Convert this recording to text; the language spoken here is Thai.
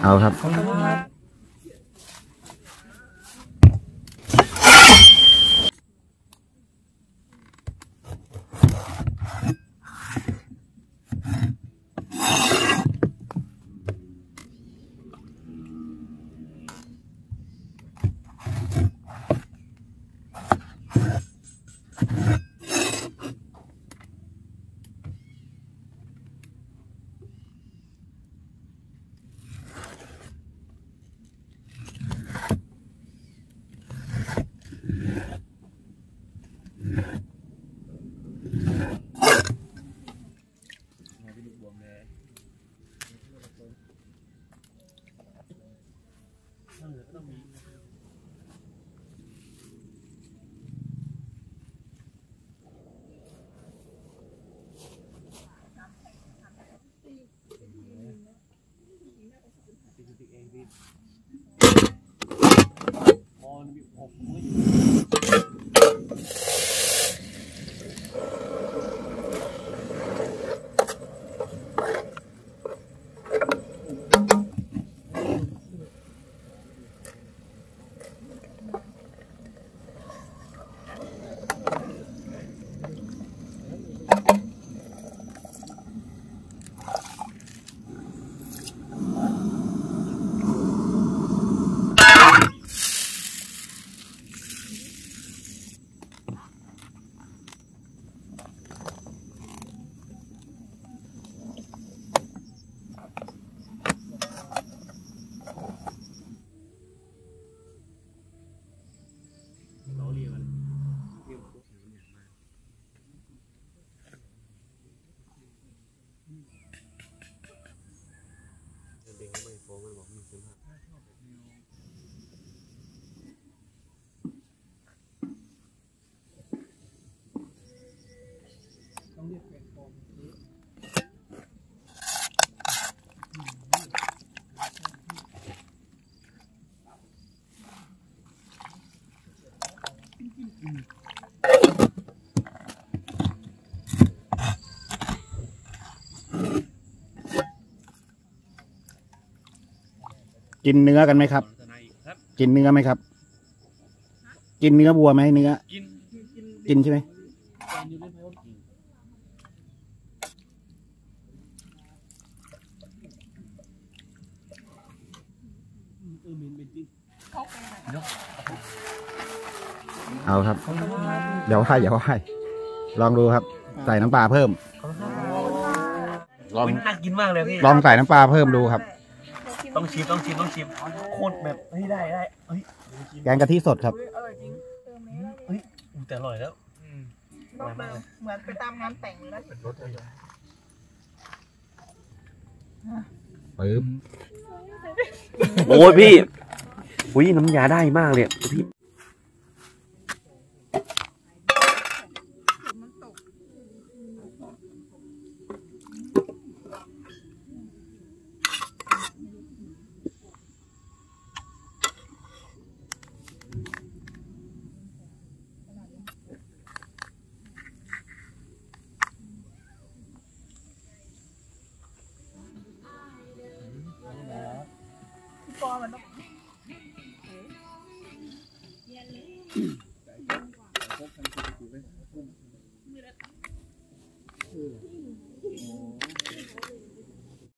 เอาครับ ng meat. กินเนื้อกันไหมครับ กินเนื้อไหมครับ กินเนื้อวัวไหมเนื้อ กินใช่ไหมตออยู่ในพายกินเออเมน เป็นจริงเอาครับ เดี๋ยวให้เดี๋ยวให้ลองดูครับ ใส่น้ำปลาเพิ่ม ลองน่ากินมากเลยพี่ลองใส่น้ำปลาเพิ่มดูครับ ต้องชิมต้องชิมต้องชิมโคตรแบบเฮ้ยได้ได้เฮ้ยแกงกะทิสดครับอร่อยจริงเติมนี้เฮ้ยแต่อร่อยแล้วต้องเติมเหมือนไปตามงานแต่งเลยนะปึ๊บโอ้ยพี่ อุ้ยน้ำยาได้มากเลยพี่ พี่ปอมันต้อง